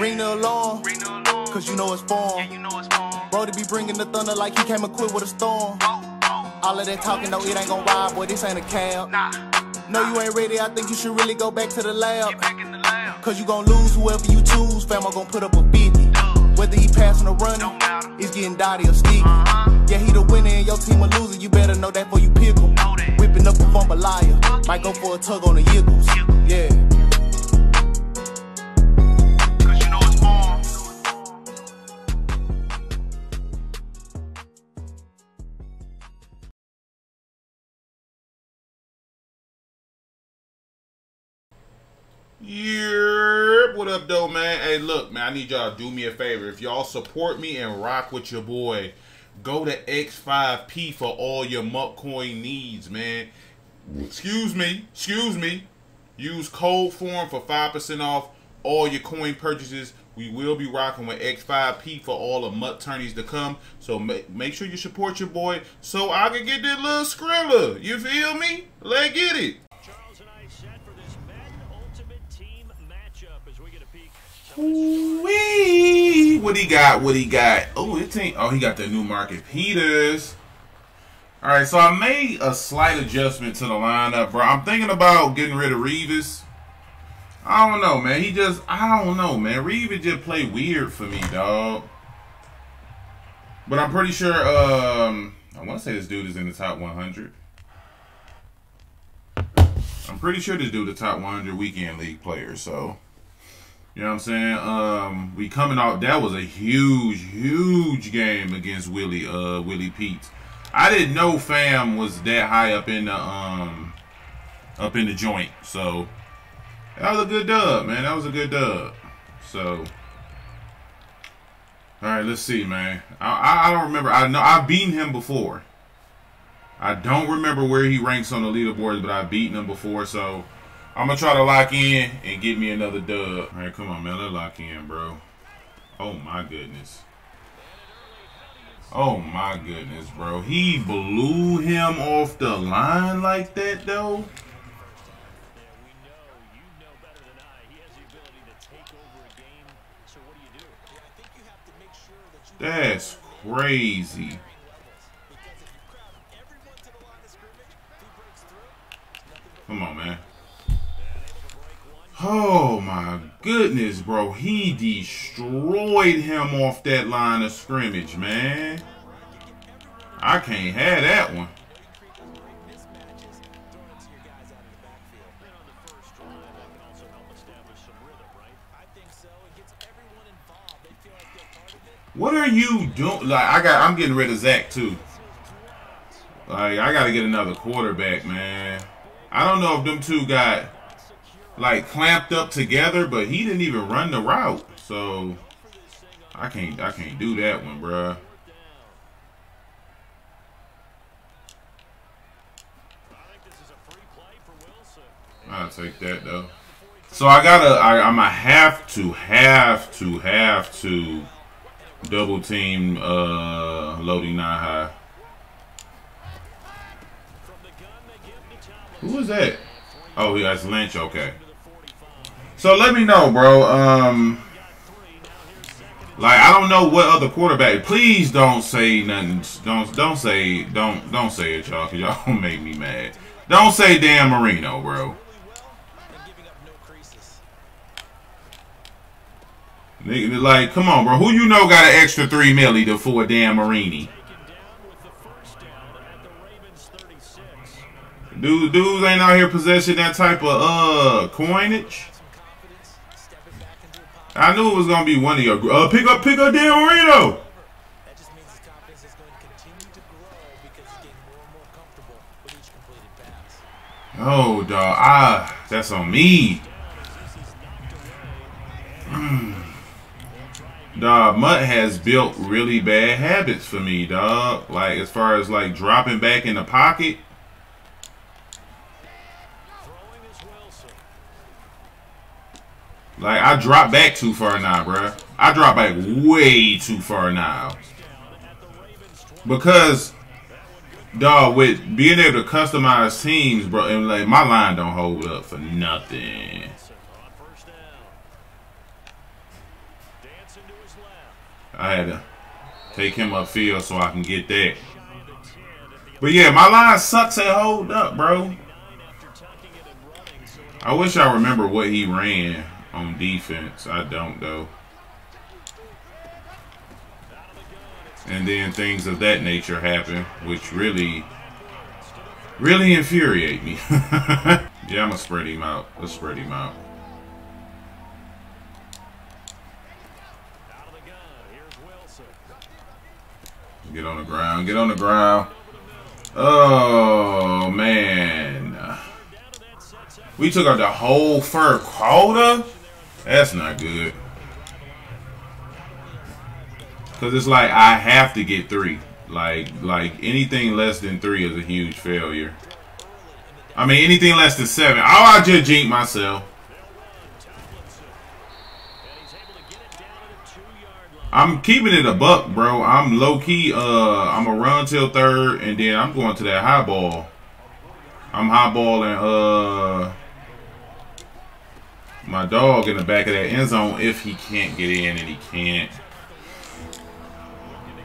Ring the alarm, cause you know it's form. Brody be bringing the thunder like he came equipped with a storm. Oh, oh. All of that talking, though, it ain't gon' ride, boy, this ain't a cab. No, you ain't ready, I think you should really go back to the lab. Cause you gon' lose whoever you choose, fam, I'm gon' put up a 50. Whether he passing or running, he's getting dotty or sticky. Uh-huh. Yeah, he the winner and your team a loser, you better know that before you pick him. Whipping up a fumble liar, might go for a tug on the yiggles. Yeah. Yeah, what up, though, man? Hey, look, man, I need y'all to do me a favor. If y'all support me and rock with your boy, go to X5P for all your MUT coin needs, man. Excuse me, excuse me. Use code form for 5% off all your coin purchases. We will be rocking with X5P for all the MUT tourneys to come. So make, make sure you support your boy so I can get that little Skrilla. You feel me? Let's get it. Charles and I set for this Madden Ultimate Team matchup as we get a peek. Wee! What he got? What he got? Oh, it ain't. Oh, he got the new Marcus Peters. All right, so I made a slight adjustment to the lineup, bro. I'm thinking about getting rid of Revis. I don't know, man. He just, I don't know, man. Revis just play weird for me, dog. But I'm pretty sure, um, I want to say this dude is in the top 100. I'm pretty sure this dude is the top 100 weekend league player, so. You know what I'm saying? Um, we coming out. That was a huge, huge game against Willie, uh, Willie Pete. I didn't know Fam was that high up in the um, up in the joint. So that was a good dub, man. That was a good dub. So, all right, let's see, man. I, I, I don't remember. I know I've beaten him before. I don't remember where he ranks on the leaderboards, but I've beaten him before. So. I'm gonna try to lock in and get me another dub. All right, come on, man. Let's lock in, bro. Oh my goodness. Oh my goodness, bro. He blew him off the line like that, though. That's crazy. Come on, Because goodness, bro. He destroyed him off that line of scrimmage, man. I can't have that one. What are you doing? Like I got, I'm getting rid of Zach too. Like I got to get another quarterback, man. I don't know if them two got like clamped up together, but he didn't even run the route, so I can't, I can't do that one, bruh. I'll take that though. So I gotta, I, I'm gonna have to, have to, have to double team uh to Tomlin. Who is that? Oh, yeah, that's Lynch. Okay. So let me know, bro. Um, like I don't know what other quarterback. Please don't say nothing. Don't don't say don't don't say it, y'all, cause y'all gonna make me mad. Don't say Dan Marino, bro. Like, come on, bro. Who you know got an extra three milli to for Dan Marino? Taken down with the first down at the Ravens 36. Dudes, dudes ain't out here possessing that type of uh coinage. Some confidence, stepping back into a pocket. I knew it was gonna be one of your uh pick up pick up Dan Marino. That just means his confidence is going to continue to grow because he's getting more and more comfortable with each completed pass. Oh, dog. Ah, that's on me. Dog, MUT has built really bad habits for me, dog. Like as far as like dropping back in the pocket. Throwing is Wilson. Like I drop back too far now, bruh. I drop back way too far now. Down at the Ravens 20. Because dog, with being able to customize teams, bro, and like my line don't hold up for nothing. I had to take him upfield so I can get that. But yeah, my line sucks at hold up, bro. I wish I remember what he ran on defense. I don't though. And then things of that nature happen, which really, really infuriate me. yeah, I'm gonna spread him out. Let's spread him out. Get on the ground. Get on the ground. Oh man. We took out the whole fur quota? That's not good. Cause it's like I have to get three. Like like anything less than three is a huge failure. I mean anything less than seven. Oh I just jinxed myself. I'm keeping it a buck, bro. I'm low key. Uh, I'm a run till third, and then I'm going to that high ball. I'm high balling. Uh, my dog in the back of that end zone if he can't get in, and he can't.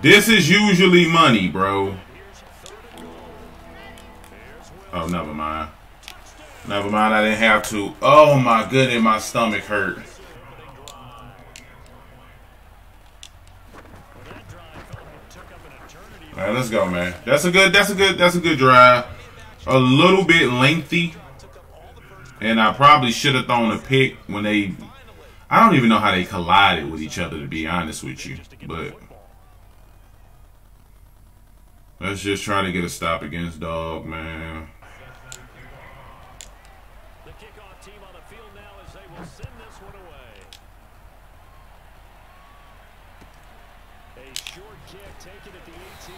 This is usually money, bro. Oh, never mind. Never mind. I didn't have to. Oh my goodness, my stomach hurt. All right, let's go, man. That's a good. That's a good. That's a good drive. A little bit lengthy, and I probably should have thrown a pick when they. I don't even know how they collided with each other, to be honest with you. But let's just try to get a stop against Dog, man. The kickoff team on the field now as they will send this one away. A short kick taken at the 18.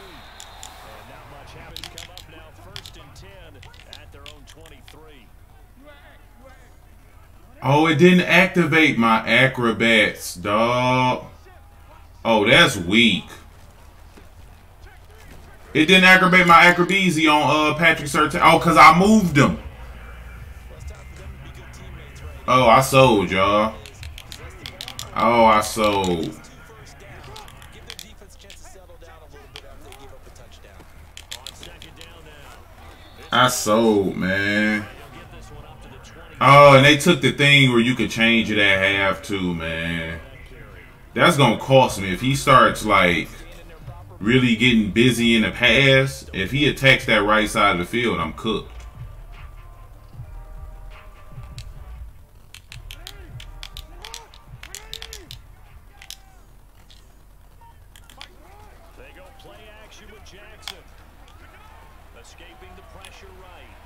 And not much happens come up now. First and 10 at their own 23. Oh, it didn't activate my acrobats, dog. Oh, that's weak. It didn't activate my acrobazy on uh Patrick Surtain. Oh, cause I moved him. Oh, I sold, y'all. Oh, I sold. I sold, man. They'll get this one up to the 20. Oh, and they took the thing where you could change it at half too, man. That's gonna cost me if he starts like really getting busy in the pass. If he attacks that right side of the field, I'm cooked. They go play action with Jackson. Escaping the pressure right.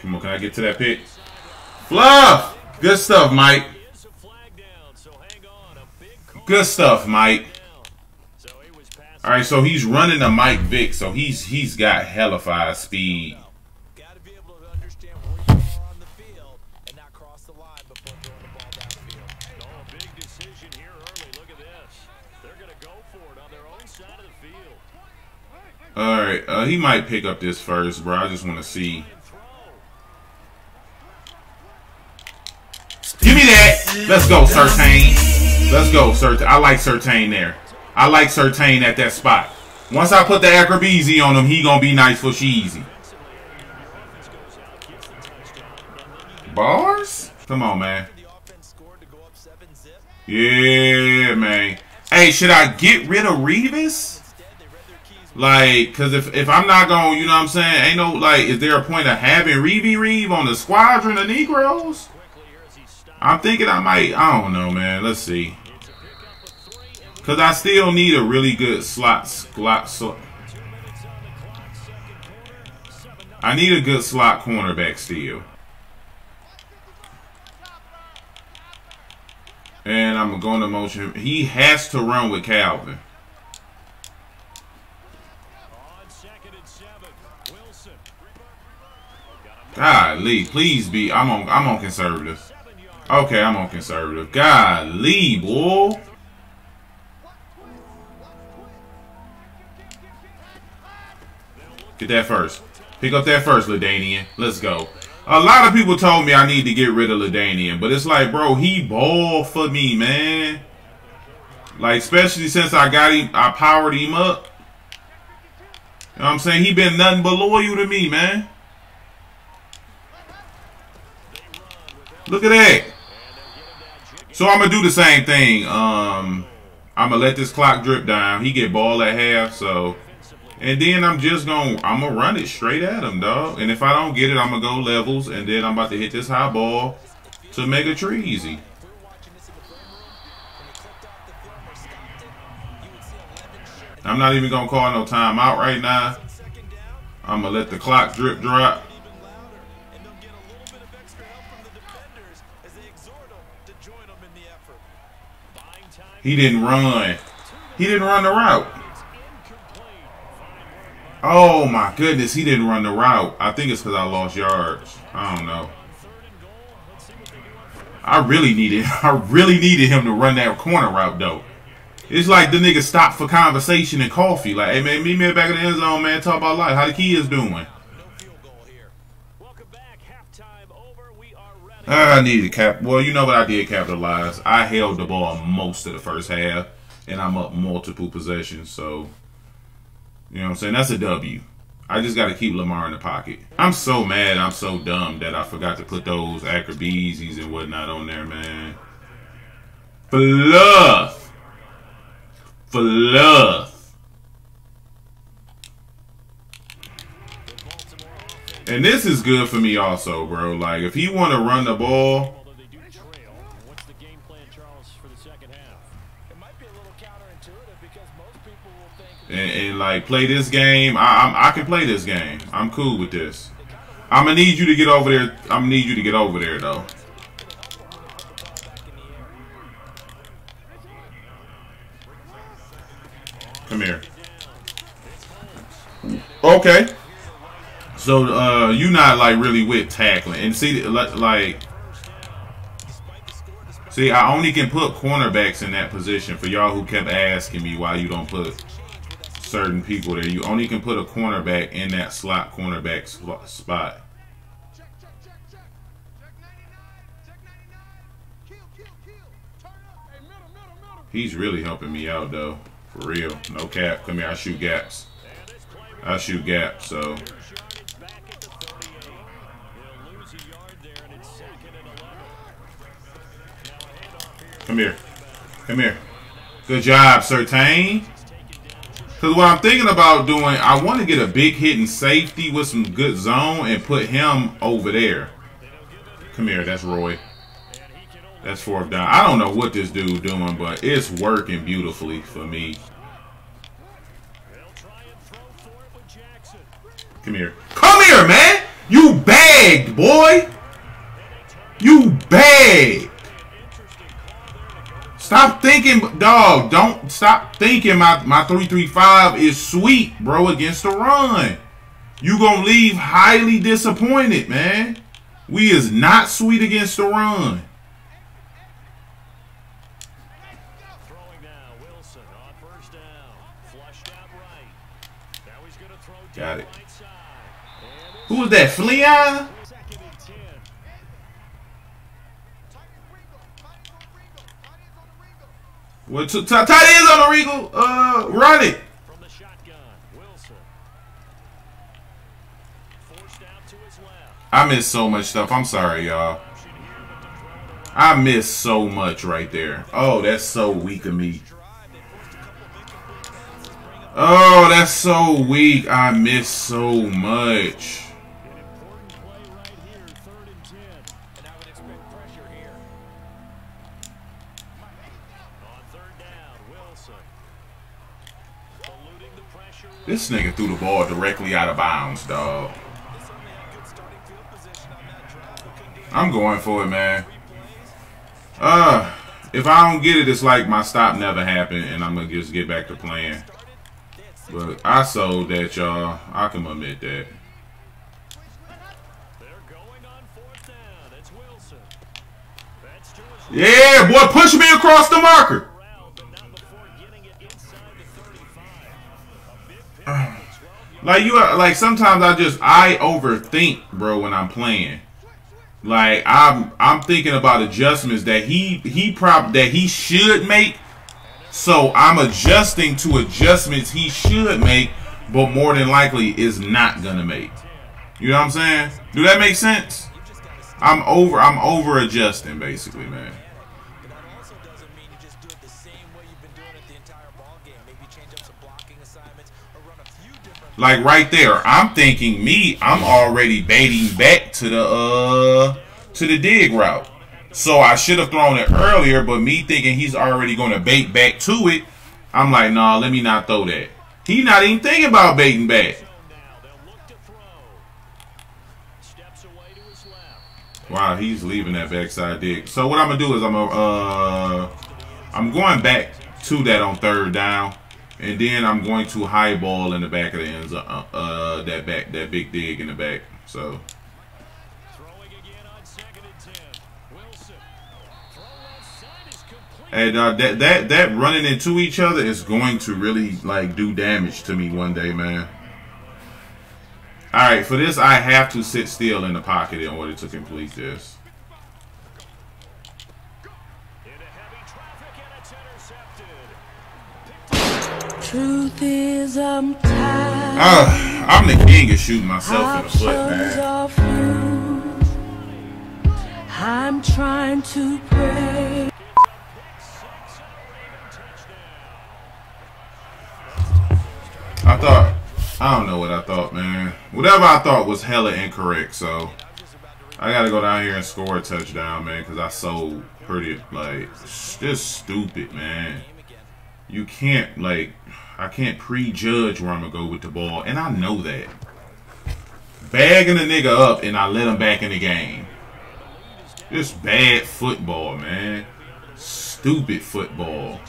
Come on, can I get to that pick? Fluff! Good stuff, Mike. Good stuff, Mike. All right, so he's running a Mike Vick, so he's he's got hella fast speed. Got to be able to understand where you are on the field and not cross the line before throwing the ball downfield. Oh, a big decision here early. Look at this. They're going to go for it on their own side of the field. All right, uh, he might pick up this first, bro. I just want to see. Give me that. Let's go, Surtain. Let's go, Surtain. I like Surtain there. I like Surtain at that spot. Once I put the acrobazy on him, he gonna be nice for Sheezy. Bars? Come on, man. Yeah, man. Hey, should I get rid of Revis? Instead, they read their keys. Like, cause if if I'm not going, you know what I'm saying? Ain't no like, is there a point of having Reeve Reeve on the squadron of Negroes? I'm thinking I might. I don't know, man. Let's see. Cause I still need a really good slot slot. So, I need a good slot cornerback still. And I'm going to motion. He has to run with Calvin. On second and seven. Wilson. Golly, please be. I'm on. I'm on conservative. Okay, I'm on conservative. Golly, boy. Get that first. Pick up that first, LaDainian. Let's go. A lot of people told me I need to get rid of LaDainian, but it's like, bro, he ball for me, man. Like, especially since I got him, I powered him up. You know what I'm saying? He been nothing but loyal to me, man. Look at that. So I'm gonna do the same thing. Um, I'm gonna let this clock drip down. He get ball at half, so and then I'm just gonna I'm gonna run it straight at him, dog. And if I don't get it, I'm gonna go levels, and then I'm about to hit this high ball to make a tree easy. I'm not even gonna call no timeout right now. I'm gonna let the clock drip drop. He didn't run. He didn't run the route. Oh my goodness, he didn't run the route. I think it's because I lost yards. I don't know. I really needed I really needed him to run that corner route though. It's like the nigga stopped for conversation and coffee. Like, hey man, meet me back in the end zone, man. Talk about life. How the kids doing? I needed to cap. Well, you know what I did capitalize. I held the ball most of the first half, and I'm up multiple possessions. So, you know what I'm saying? That's a W. I just got to keep Lamar in the pocket. I'm so mad. I'm so dumb that I forgot to put those acrobeezes and whatnot on there, man. Fluff. Fluff. And this is good for me also, bro. Like, if he want to run the ball. And, and, like play this game, I, I, I can play this game. I'm cool with this. I'm gonna need you to get over there. I'm gonna need you to get over there though. Come here. Okay. So uh, you not like really with tackling, and see like, see, I only can put cornerbacks in that position. For y'all who kept asking me why you don't put certain people there, you only can put a cornerback in that slot cornerback spot. He's really helping me out though, for real. No cap. Come here, I shoot gaps. I shoot gaps, so. Come here. Come here. Good job, Surtain. Because what I'm thinking about doing, I want to get a big hitting safety with some good zone and put him over there. Come here, that's Roy. That's fourth down. I don't know what this dude doing, but it's working beautifully for me. Come here. Come here, man! You bagged, boy! You bagged! Stop thinking, dog. Don't stop thinking my, my 335 is sweet, bro, against the run. You gonna leave highly disappointed, man. We is not sweet against the run. Got it. Who was that, Fleon? Well, t- t- tight ends on the Regal. Uh, run it. I miss so much stuff. I'm sorry, y'all. I miss so much right there. Oh, that's so weak of me. Oh, that's so weak. I miss so much. This nigga threw the ball directly out of bounds, dog. I'm going for it, man. Uh, if I don't get it, it's like my stop never happened, and I'm going to just get back to playing. But I sold that, y'all. I can admit that. Yeah, boy, push me across the marker. Like you, like sometimes I just I overthink, bro, when I'm playing. Like I'm, I'm thinking about adjustments that he, he prob that he should make, So I'm adjusting to adjustments he should make, but more than likely is not gonna make. You know what I'm saying? Do that make sense? I'm over I'm over adjusting basically, man. Like right there, I'm thinking me, I'm already baiting back to the uh to the dig route. So I should have thrown it earlier, but me thinking he's already gonna bait back to it, I'm like, nah, let me not throw that. He not even thinking about baiting back. To to. Wow, he's leaving that backside dig. So what I'm gonna do is I'm gonna uh I'm going back to that on third down, and then I'm going to high ball in the back of the end zone. Uh, uh, that back that big dig in the back. So Throwing again on second and ten. Wilson. Throw left side is complete. and uh, that that that running into each other is going to really like do damage to me one day, man. All right, for this I have to sit still in the pocket in order to complete this. Truth is, I'm tired. Uh, I'm the king of shooting myself in the foot, man. I'm trying to pray. I thought, I don't know what I thought, man. Whatever I thought was hella incorrect. So I got to go down here and score a touchdown, man, because I so pretty like just stupid, man. You can't like, I can't prejudge where I'm gonna go with the ball, and I know that. Bagging a nigga up and I let him back in the game. Just bad football, man. Stupid football.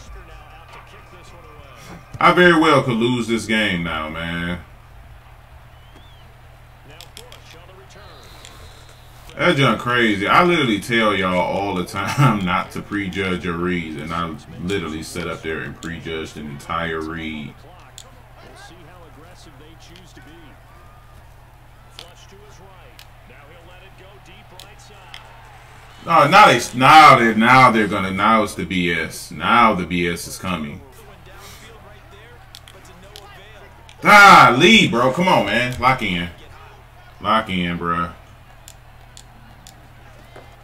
I very well could lose this game now, man. Now Bush on the That's just crazy. I literally tell y'all all the time not to prejudge a read, and I literally sit up there and prejudge the entire read. No, now they now they now they're gonna now it's the BS. Now the BS is coming. Ah, lead, bro. Come on, man. Lock in. Lock in, bro.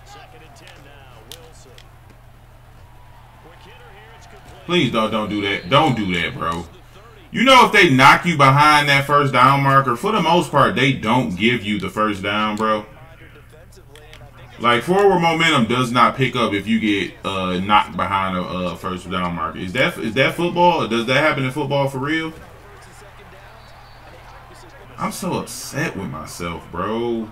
Second and ten now. Wilson. Quick hitter here. It's complete. Please don't don't do that. Don't do that, bro. You know if they knock you behind that first down marker, for the most part, they don't give you the first down, bro. Like forward momentum does not pick up if you get uh, knocked behind a uh, first down marker. Is that is that football? Does that happen in football for real? I'm so upset with myself, bro.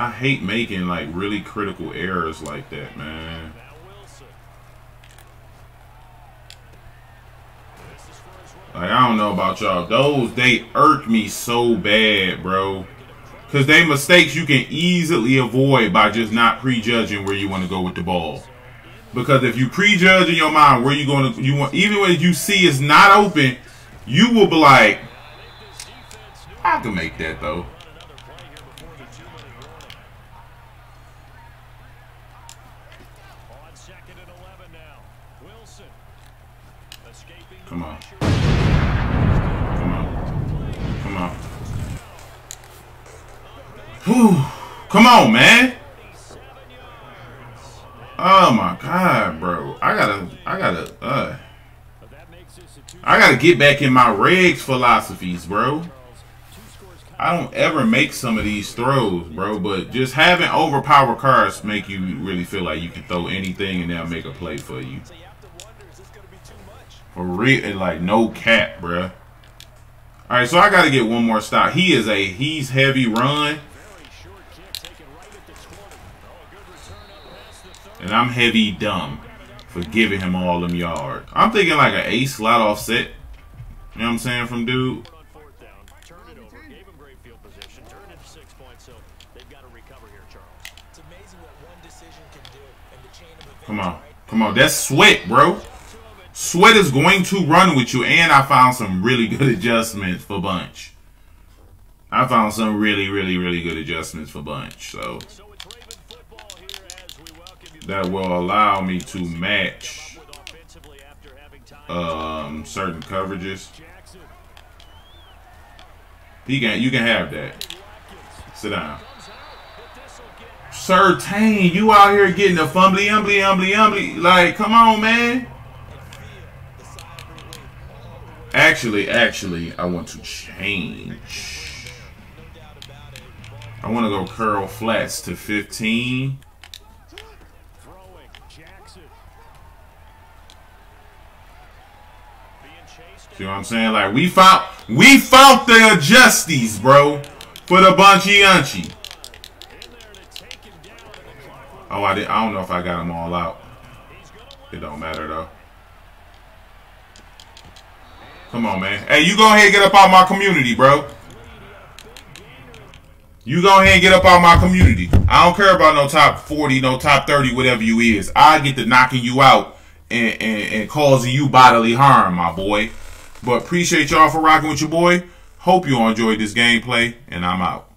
I hate making like really critical errors like that, man. Like I don't know about y'all. Those they irk me so bad, bro. Cause they mistakes you can easily avoid by just not prejudging where you want to go with the ball. Because if you prejudge in your mind where you going to, you want even when you see it's not open, you will be like, I can make that though. Another play here before the two-minute warning. On second and 11 now. Wilson. Escaping the Come on. pressure. Come on, come on. Whew. Come on, man. Oh my god, bro. I gotta, I gotta, uh. I gotta get back in my regs philosophies, bro. I don't ever make some of these throws, bro. But just having overpowered cars make you really feel like you can throw anything and they'll make a play for you. To to? For real, like no cap, bro. All right, so I gotta get one more stop. He is a he's heavy run, very short kick taken right at the 20. Oh, a good return up past the 30. And I'm heavy dumb for giving him all them yards. I'm thinking like an ace slot offset. You know what I'm saying from dude. Come on, come on. That's sweat, bro. Sweat is going to run with you, and I found some really good adjustments for bunch. I found some really, really, really good adjustments for bunch. So So it's Raven football here as we welcome you that will allow me to match um, certain coverages. He can, you can have that. Sit down. Surtain, you out here getting a fumbly, umbly, umbly, umbly. Like, come on, man. Actually, actually, I want to change. I want to go curl flats to 15. See what I'm saying? Like we found we found the adjusties, bro, for the bunchy unchy. Oh, I did. I don't know if I got them all out. It don't matter though. Come on, man. Hey, you go ahead and get up out my community, bro. You go ahead and get up out my community. I don't care about no top 40, no top 30, whatever you is. I get to knocking you out and, and, and causing you bodily harm, my boy. But appreciate y'all for rocking with your boy. Hope you all enjoyed this gameplay, and I'm out.